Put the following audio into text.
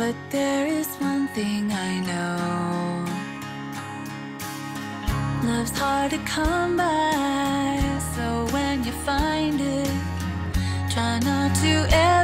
But there is one thing I know. Love's hard to come by So when you find it Try not to ever